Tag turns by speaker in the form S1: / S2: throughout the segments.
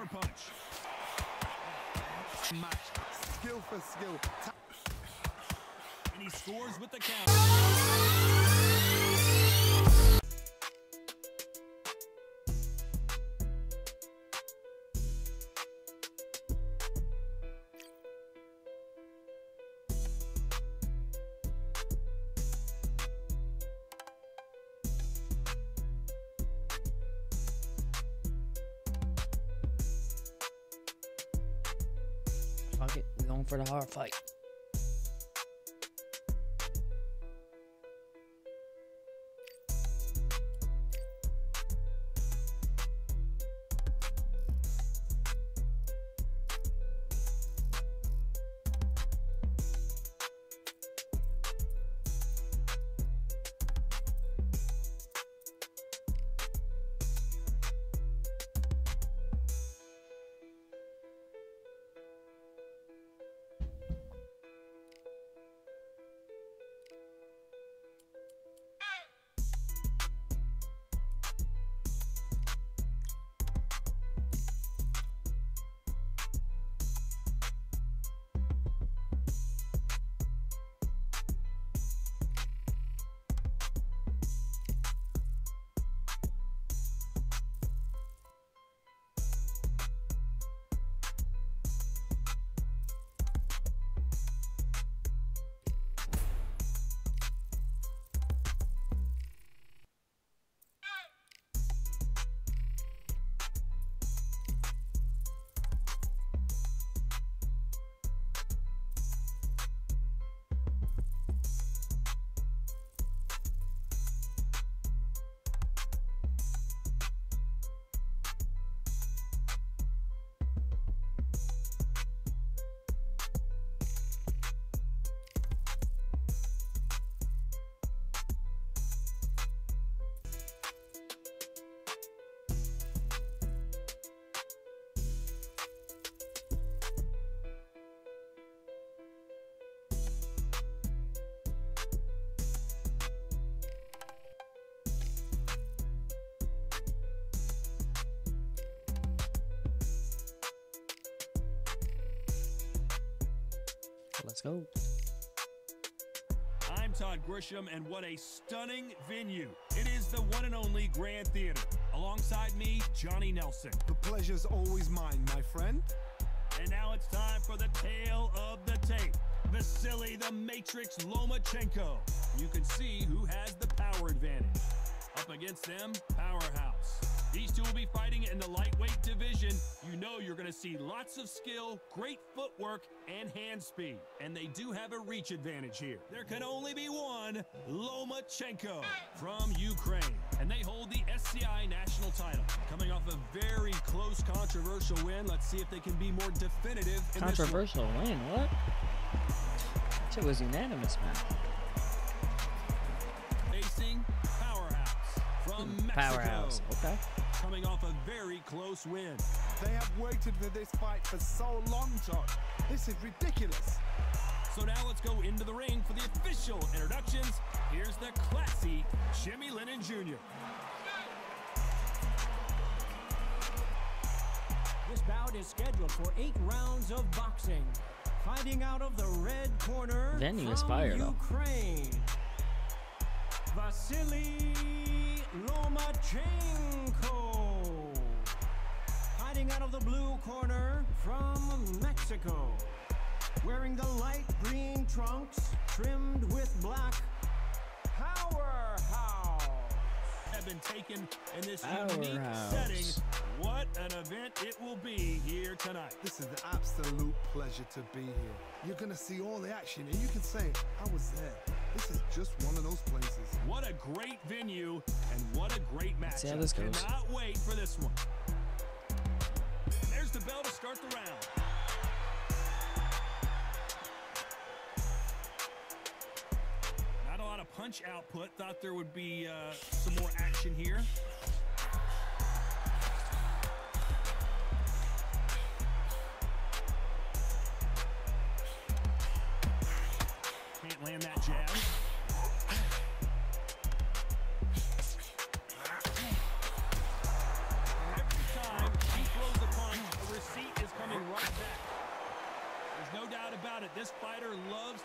S1: counterpunch.
S2: Match. Skill for skill.
S1: And he scores with the counter.
S3: For the hard fight. Let's go.
S1: I'm Todd Grisham, and what a stunning venue. It is the one and only Grand Theater. Alongside me, Johnny Nelson.
S2: the pleasure's always mine, my friend.
S1: And now it's time for the tale of the tape. Vasily the Matrix Lomachenko. You can see who has the power advantage. Up against them, Powerhouse. These two will be fighting in the lightweight division. You know you're going to see lots of skill, great footwork, and hand speed. And they do have a reach advantage here. There can only be one Lomachenko from Ukraine. And they hold the SCI national title. Coming off a very close, controversial win. Let's see if they can be more definitive in this one.
S3: Controversial win. What? It was unanimous, man.
S1: facing Powerhouse from Mexico.
S3: Powerhouse. Okay.
S1: Coming off a very close win.
S2: They have waited for this fight for so long, Todd. This is ridiculous.
S1: So now let's go into the ring for the official introductions. Here's the classy Jimmy Lennon Jr.
S4: This bout is scheduled for eight rounds of boxing. Fighting out of the red corner
S3: Venue
S4: from
S3: is fire, though.
S4: Ukraine, Vasily Lomachenko. Fighting out of the blue corner from Mexico, wearing the light green trunks trimmed with black. Powerhouse.
S1: Have been taken in this unique setting. What an event it will be here tonight.
S2: This is an absolute pleasure to be here. You're gonna see all the action, and you can say, I was there. This is just one of those places.
S1: What a great venue and what a great match.
S3: see how this goes.
S1: Cannot wait for this one. Start the round. Not a lot of punch output. Thought there would be uh, some more action here. Can't land that jab.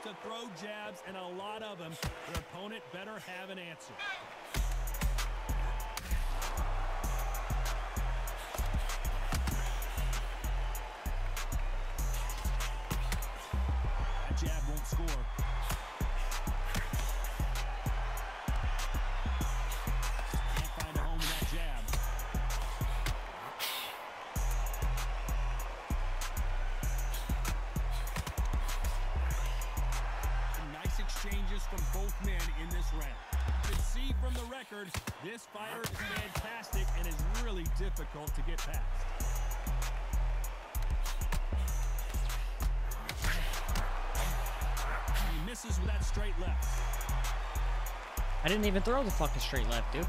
S1: To throw jabs and a lot of them. Their opponent better have an answer. From both men in this round. You can see from the records, this fighter is fantastic and is really difficult to get past. He misses with that straight left.
S3: I didn't even throw the fucking straight left, dude.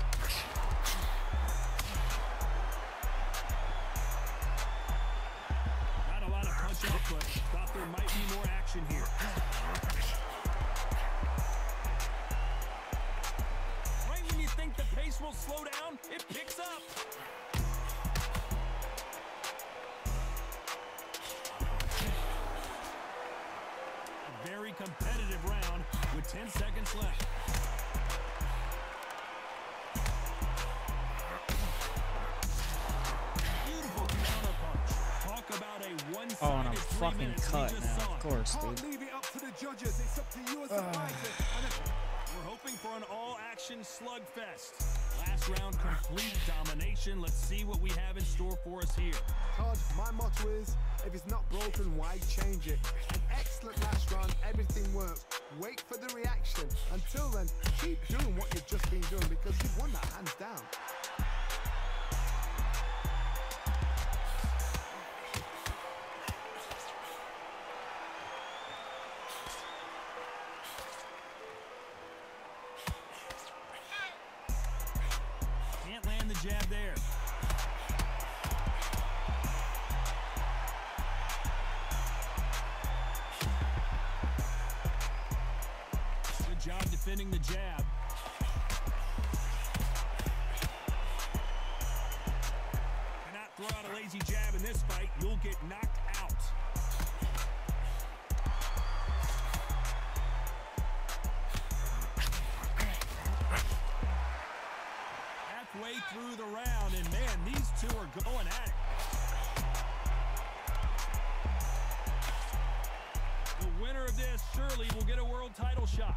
S1: Pace will slow down, it picks up. A very competitive round with 10 seconds left. Beautiful counterpunch. Talk about a one-sided
S3: Oh, and I'm fucking cut now. Of course, dude.
S2: leave it up to the judges. It's up to you as the fighter. And if-
S1: We're hoping for an all-action slugfest. Last round, complete domination. Let's see what we have in store for us here.
S2: Todd, my motto is, if it's not broken, why change it? An excellent last round, everything works. Wait for the reaction. Until then, keep doing what you've just been doing because you've won that hands down.
S1: Two are going at it. The winner of this surely will get a world title shot.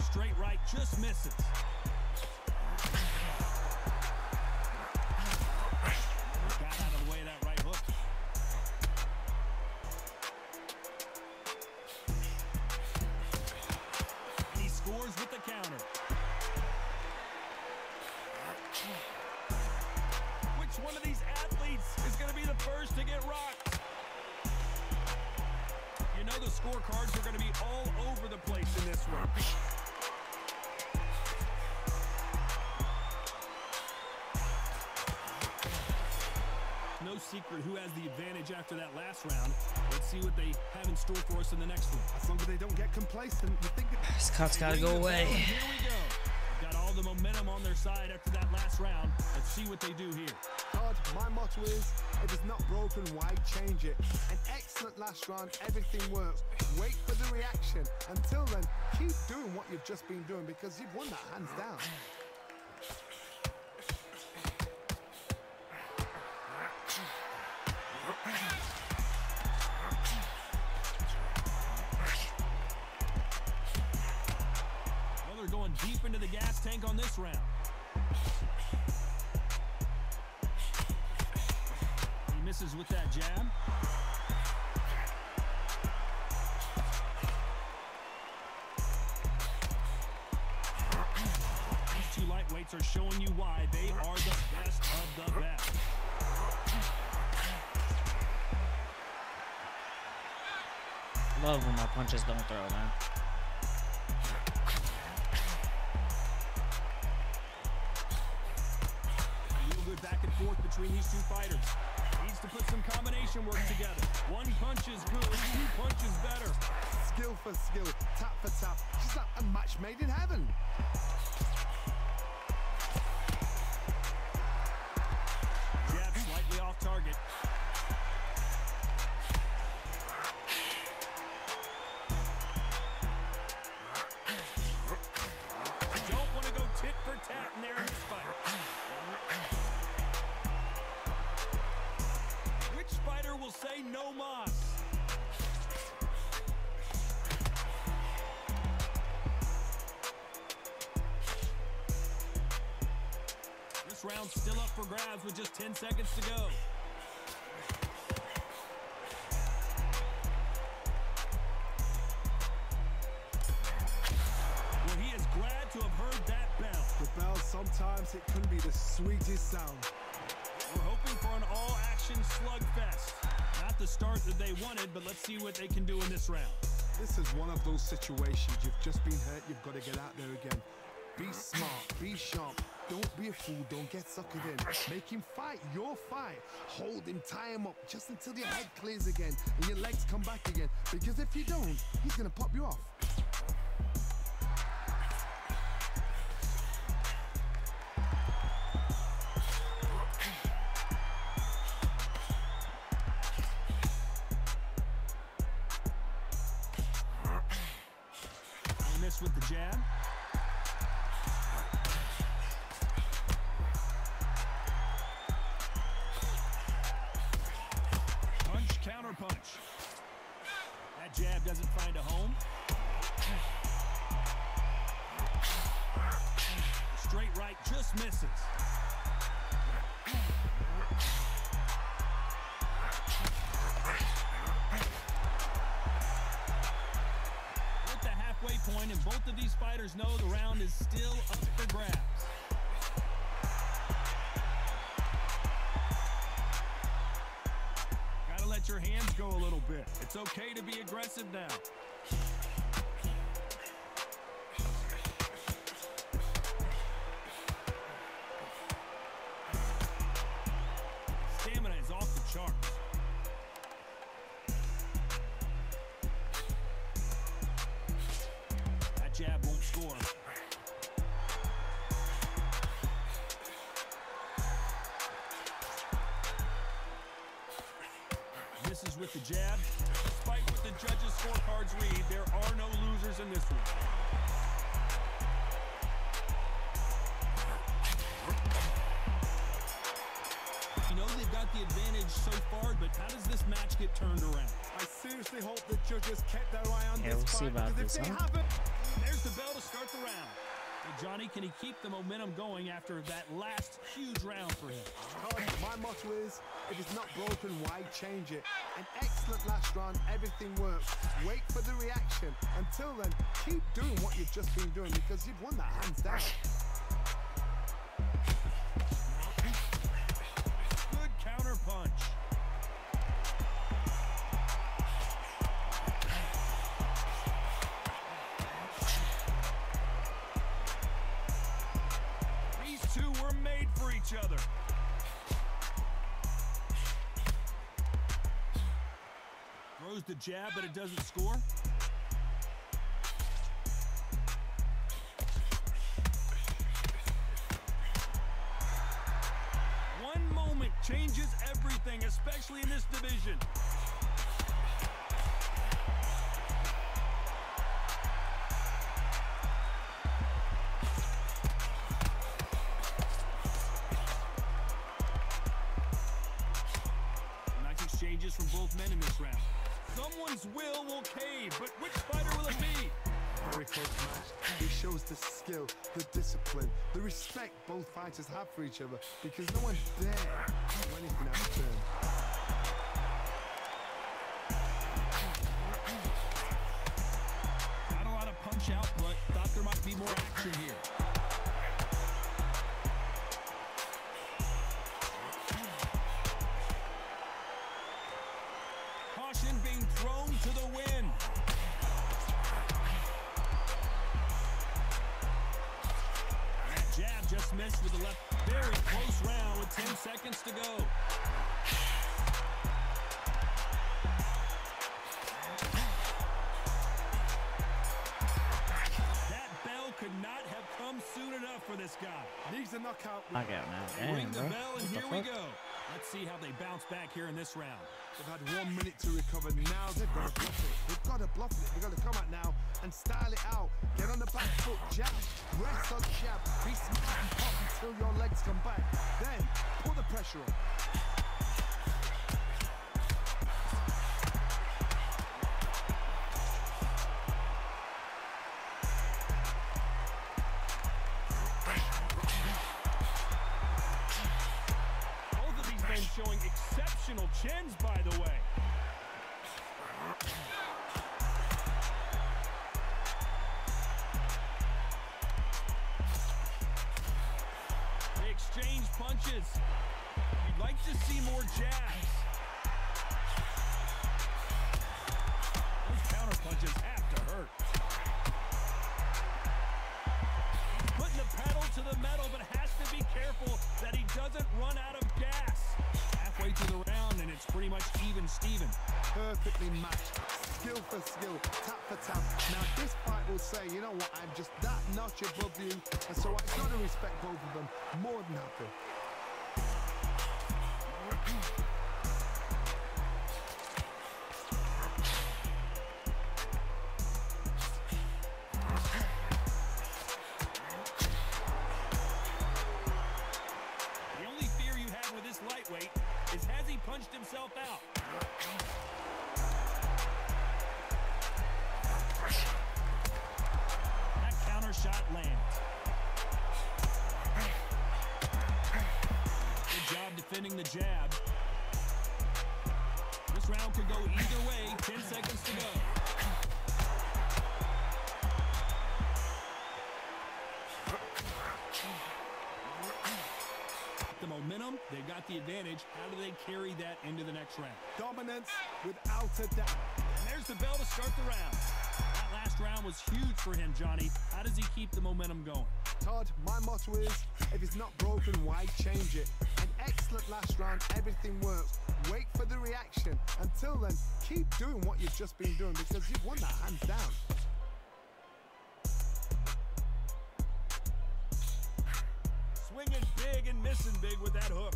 S1: Straight right just misses. Know the scorecards are going to be all over the place in this one. No secret who has the advantage after that last round. Let's see what they have in store for us in the next one.
S2: As long as they don't get complacent, you think it-
S3: This cut's gotta go
S1: Ring the bell,
S3: away.
S1: Here we go. Got all the momentum on their side after that last round. Let's see what they do here.
S2: Todd, my motto is, if it's not broken, why change it? An excellent last round, everything works. Wait for the reaction. Until then, keep doing what you've just been doing because you've won that hands down.
S1: Well, going deep into the gas tank on this round. Misses with that jab. These two lightweights are showing you why they are the best of the best.
S3: Love when my punches don't throw, man.
S1: Back and forth between these two fighters. To put some combination work together. One punch is good, two punches better.
S2: Skill for skill, tap for tap. Just like a match made in heaven.
S1: No mas. This round's still up for grabs with just 10 seconds to go. See what they can do in this round.
S2: This is one of those situations you've just been hurt, you've got to get out there again. Be smart, be sharp, don't be a fool, don't get suckered in. Make him fight your fight. Hold him, tie him up just until your head clears again and your legs come back again. Because if you don't, he's gonna pop you off.
S1: Point, and both of these fighters know the round is still up for grabs. Gotta let your hands go a little bit. It's okay to be aggressive now. That jab won't score. Misses with the jab. Despite what the judges' scorecards read, there are no losers in this one. You know they've got the advantage so far, but how does this match get turned around?
S2: I seriously hope the judges kept their eye on
S3: Yeah,
S2: this
S3: we'll see
S2: fight
S3: about
S2: because if
S3: this,
S2: they
S3: huh?
S2: haven't,
S1: There's the bell to start the round. Well, Johnny, can he keep the momentum going after that last huge round for him?
S2: My motto is, if it's not broken, why change it? An excellent last round, everything works. Wait for the reaction. Until then, keep doing what you've just been doing because you've won that hands down.
S1: Jab, but it doesn't score. One moment changes everything, especially in this division.
S2: Fighters have for each other because no one dare do anything out
S1: jab missed with the left. Very close round with 10 seconds to go. That bell could not have come soon enough for this guy.
S2: Needs a knockout.
S3: Knockout now.
S1: Ring the
S3: bro.
S1: bell, and
S3: What
S1: here we go. Let's see how they bounce back here in this round.
S2: They've had one minute to recover. Now they've got to bluff it. They've got to bluff it. They've got to come out now and style it out. Get on the back foot, jab, rest on jab. Be smart and pop until your legs come back. Then put the pressure on. Perfectly matched, skill for skill, tap for tap. Now this fight will say, you know what, I'm just that notch above you, and so I've got to respect both of them more than happy.
S1: Defending the jab. This round could go either way. 10 seconds to go. The momentum, they've got the advantage. How do they carry that into the next round?
S2: Dominance without a doubt.
S1: And there's the bell to start the round. That last round was huge for him, Johnny. How does he keep the momentum going?
S2: Todd, my motto is, if it's not broken, why change it? Everything works. Wait for the reaction. Until then, keep doing what you've just been doing because you've won that hands down.
S1: Swinging big and missing big with that hook.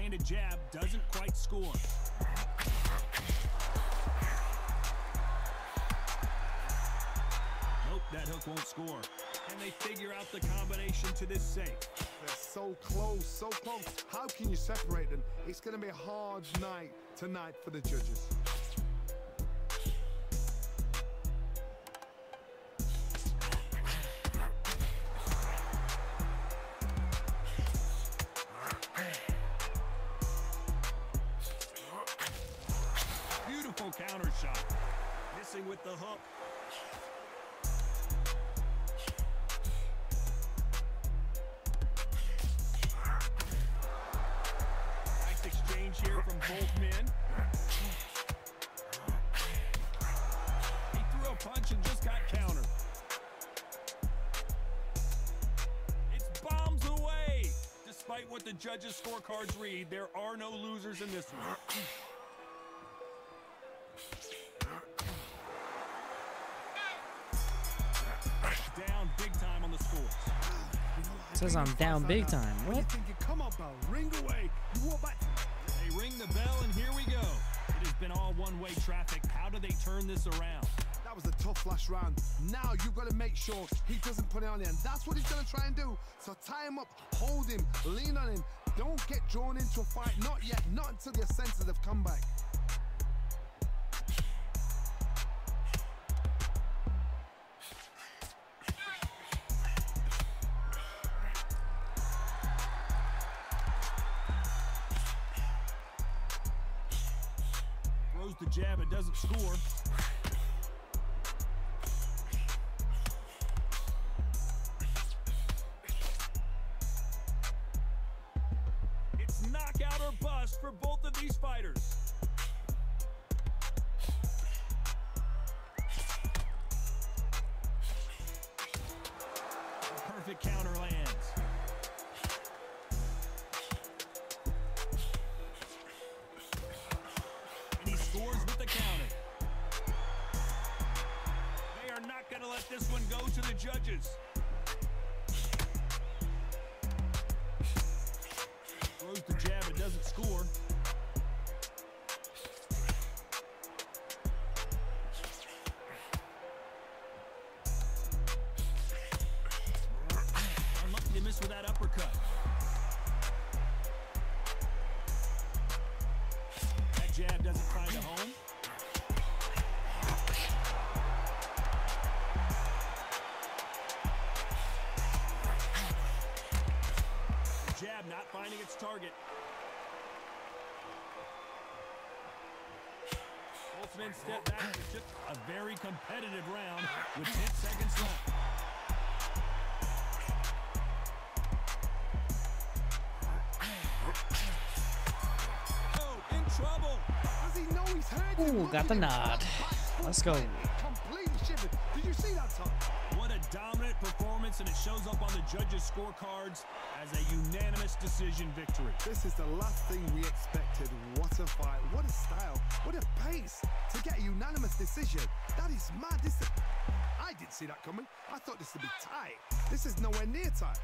S1: Left-handed jab doesn't quite score. Nope, that hook won't score. Can they figure out the combination to this safe?
S2: They're so close, so close. How can you separate them? It's going to be a hard night tonight for the judges.
S1: The judges' scorecards read, there are no losers in this one. Down big time on the scores.
S3: Says I'm down big time.
S2: What you
S3: What?
S2: thinking? Come on, bell. Ring away. You walk back.
S1: They ring the bell, and here we go. It has been all one-way traffic. How do they turn this around?
S2: That was a tough last round. Now you've got to make sure he doesn't put it on you. And that's what he's going to try and do. So tie him up, hold him, lean on him. Don't get drawn into a fight. Not yet. Not until your senses have come back.
S1: Perfect counter lands. And he scores with the counter. They are not going to let this one go to the judges. Its target. Holtzman stepped back with just a very competitive round with 10 seconds left. Oh, in trouble.
S2: Does he know he's hurt?
S3: Ooh, got the nod. Let's go.
S1: On the judges' scorecards as a unanimous decision victory.
S2: This is the last thing we expected. What a fight. What a style. What a pace to get a unanimous decision. That is mad. This is... I didn't see that coming. I thought this would be tight. This is nowhere near tight.